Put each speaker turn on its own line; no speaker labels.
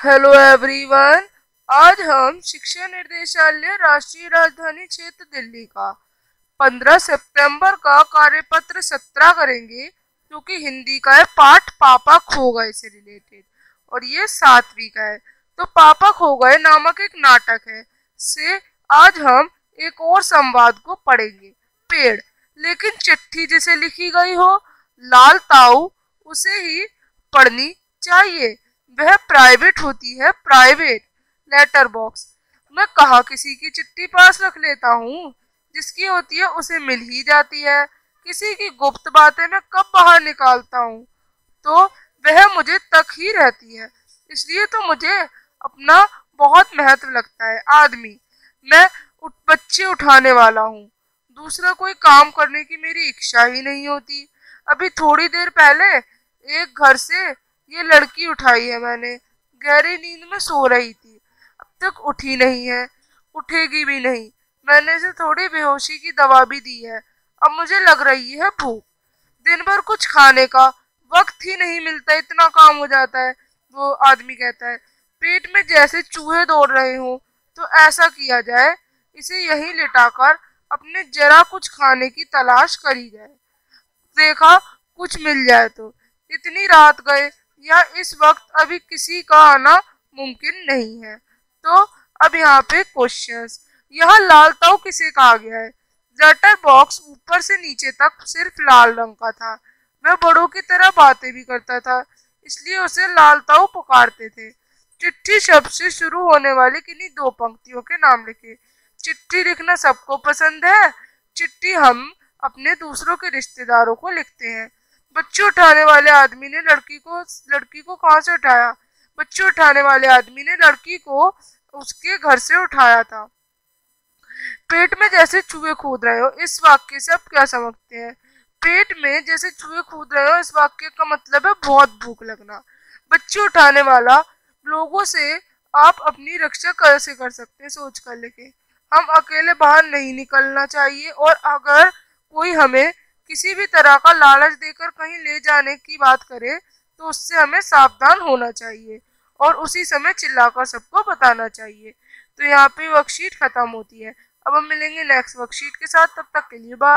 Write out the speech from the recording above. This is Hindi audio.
हेलो एवरीवन आज हम शिक्षा निर्देशालय राष्ट्रीय राजधानी क्षेत्र दिल्ली का 15 सितंबर का कार्यपत्र सत्रह करेंगे क्योंकि हिंदी का है पाठ पापा खो गए से रिलेटेड और ये सातवीं का है। तो पापा खो गए नामक एक नाटक है, से आज हम एक और संवाद को पढ़ेंगे। पेड़, लेकिन चिट्ठी जिसे लिखी गई हो, लाल ताऊ, उसे ही पढ़नी चाहिए। वह प्राइवेट होती है प्राइवेट लेटर बॉक्स मैं कहा किसी की चिट्ठी पास रख लेता हूँ जिसकी होती है उसे मिल ही जाती है। किसी की गुप्त बातें मैं कब बाहर निकालता हूँ? तो वह मुझे तक ही रहती है इसलिए तो मुझे अपना बहुत महत्व लगता है आदमी। मैं उठ, बच्चे उठाने वाला हूँ। दूसरा कोई काम करने की मेरी इच्छा ही नहीं होती। अभी थोड़ी देर पहले एक घर से ये लड़की उठाई है मैंने। गहरी नींद में सो रही थी। अब तक उठी नहीं है। उठेगी भी नहीं। मैंने इसे थोड़ी बेहोशी की दवा भी दी है। अब मुझे लग रही है भूख। दिन भर कुछ खाने का वक्त ही नहीं मिलता। इतना काम हो जाता है, वो आदमी कहता है। पेट में जैसे चूहे दौड़ रहे हों तो ऐसा किया जाए। इसे यहीं लिटाकर अपने जरा कुछ खाने की तलाश करी जाए। देखा, कुछ मिल जाए तो। इतनी रात गए या इस वक्त अभी किसी का आना मुमकिन नहीं है। तो अब यहाँ पे क्वेश्चंस यह लाल ताऊ किसे कहा गया है? लेटर बॉक्स ऊपर से नीचे तक सिर्फ़ लाल रंग का था। वह बड़ों की तरह बातें भी करता था, इसलिए उसे लाल ताऊ पुकारते थे। चिट्ठी शब्द से शुरू होने वाली किन्हीं दो पंक्तियों के नाम लिखे। चिट्ठी लिखना सबको पसंद है? चिट्ठी हम अपने दूसरों के रिश्तेदारों को लिखते हैं। बच्चे उठाने वाले आदमी ने लड़की को लड़की को कहाँ से उठाया? बच्चे उठाने वाले आदमी ने लड़की को उसके घर से उठाया था। पेट में जैसे चूहे कूद रहे हो, इस वाक्य से आप क्या समझते हैं? पेट में जैसे चूहे कूद रहे हो, इस वाक्य का मतलब है बहुत भूख लगना। बच्चे उठाने वाला लोगों से आप अपनी रक्षा कैसे कर सकते हैं सोच कर लेके। हम अकेले बाहर नहीं निकलना चाहिए और अगर कोई हमें किसी भी तरह का लालच देकर कहीं ले जाने की बात करे तो उससे हमें सावधान होना चाहिए और उसी समय चिल्लाकर सबको बताना चाहिए। तो यहाँ पे वर्कशीट खत्म होती है। अब हम मिलेंगे नेक्स्ट वर्कशीट के साथ। तब तक के लिए बाय